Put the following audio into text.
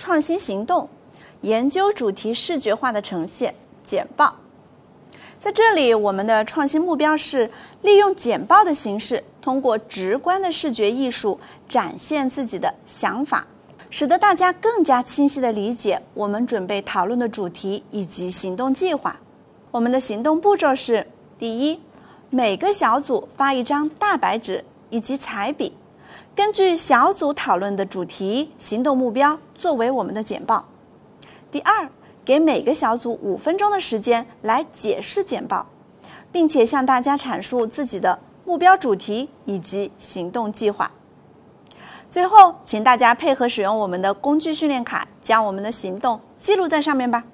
创新行动，研究主题视觉化的呈现简报。在这里，我们的创新目标是利用简报的形式，通过直观的视觉艺术展现自己的想法，使得大家更加清晰地理解我们准备讨论的主题以及行动计划。我们的行动步骤是：第一，每个小组发一张大白纸以及彩笔。根据小组讨论的主题、行动目标作为我们的简报。第二，给每个小组五分钟的时间来解释简报，并且向大家阐述自己的目标主题以及行动计划。最后，请大家配合使用我们的工具训练卡，将我们的行动记录在上面吧。